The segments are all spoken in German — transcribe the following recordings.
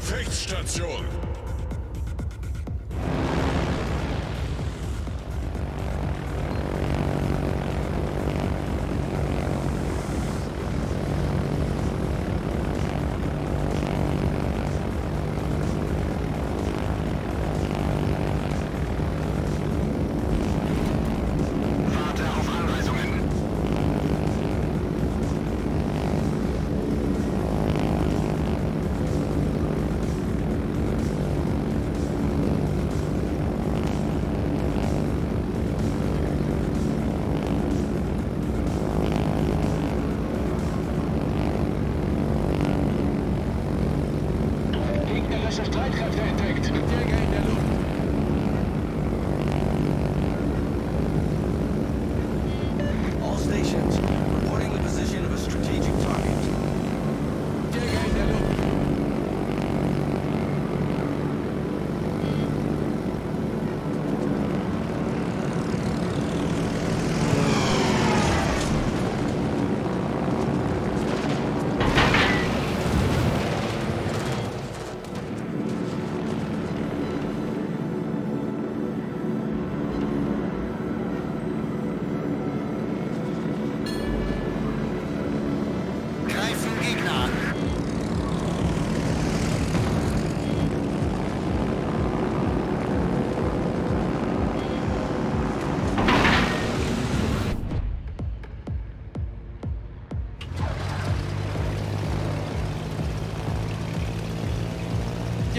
Gefechtsstation.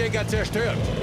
Jäger zerstört.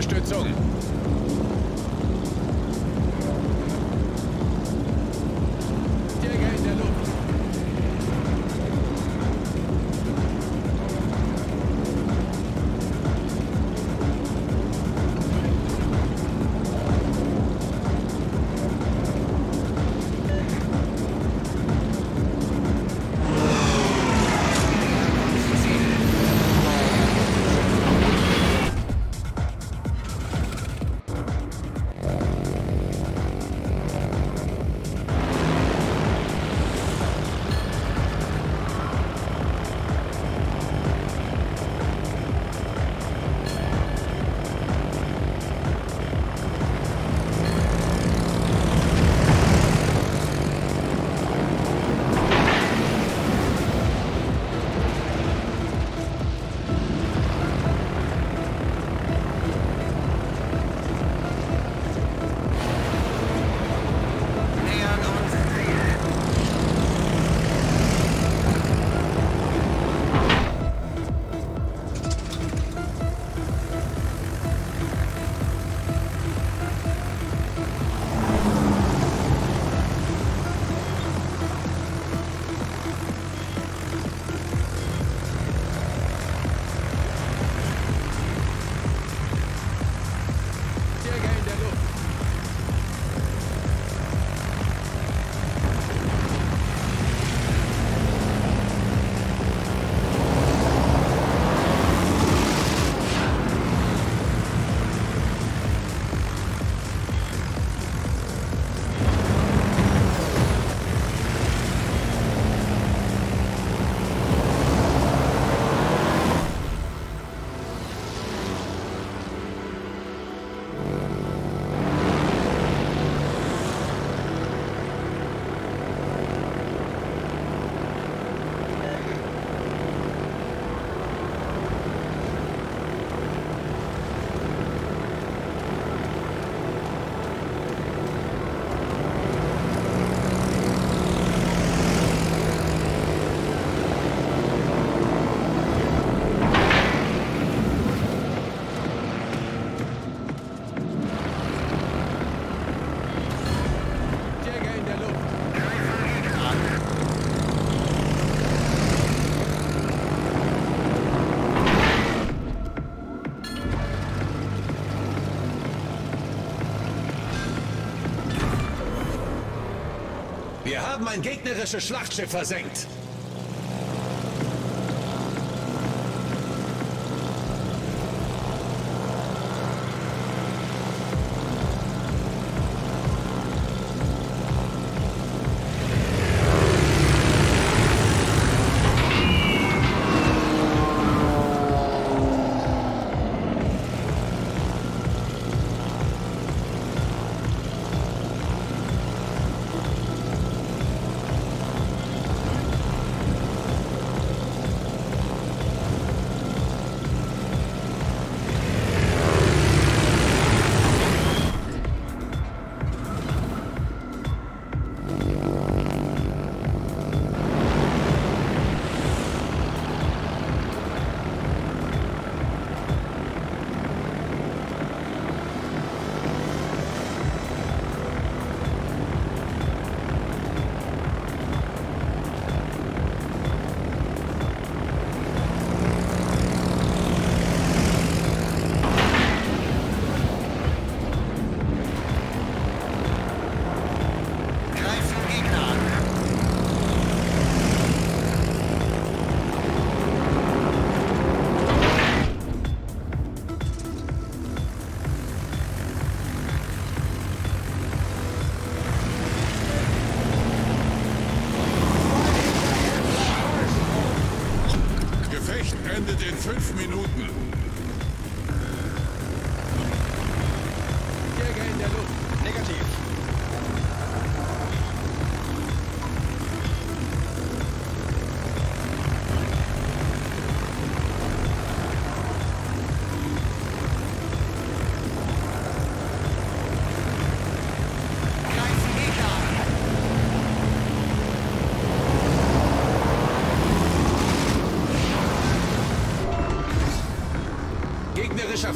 Feuerunterstützung. Wir haben ein gegnerisches Schlachtschiff versenkt.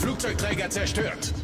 Flugzeugträger zerstört.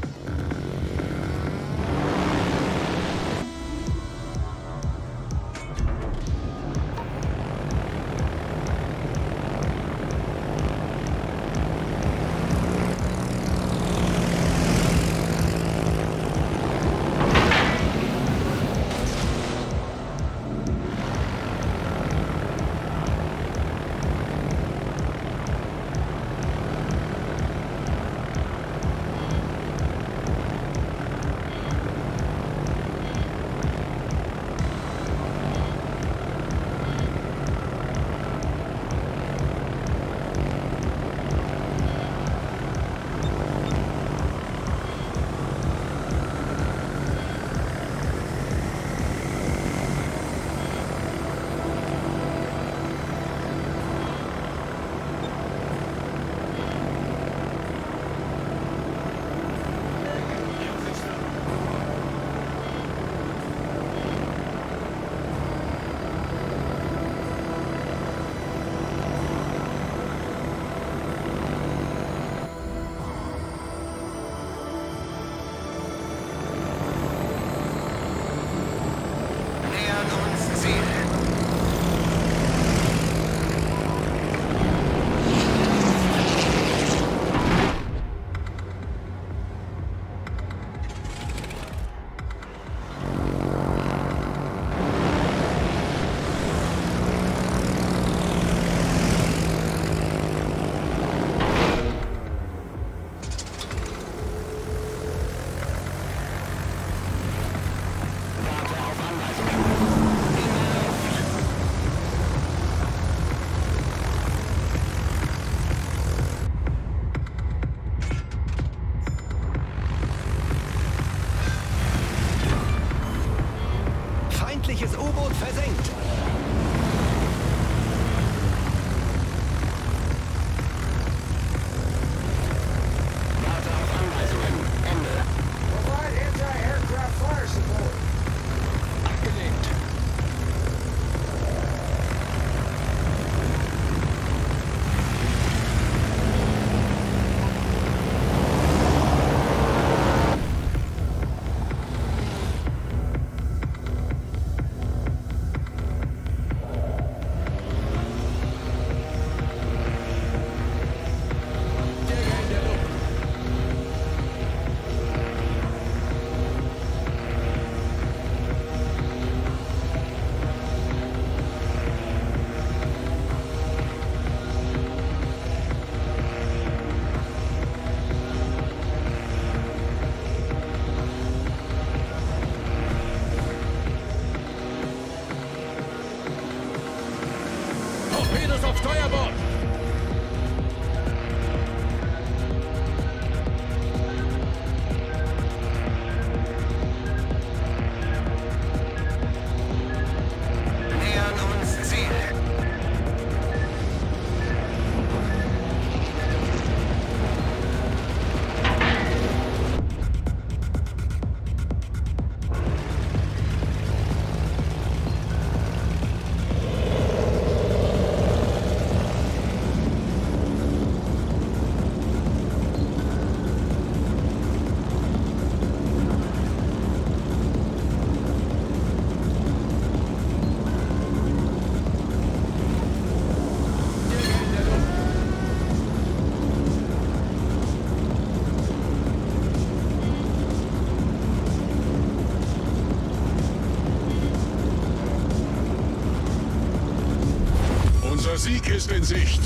Sieg ist in Sicht.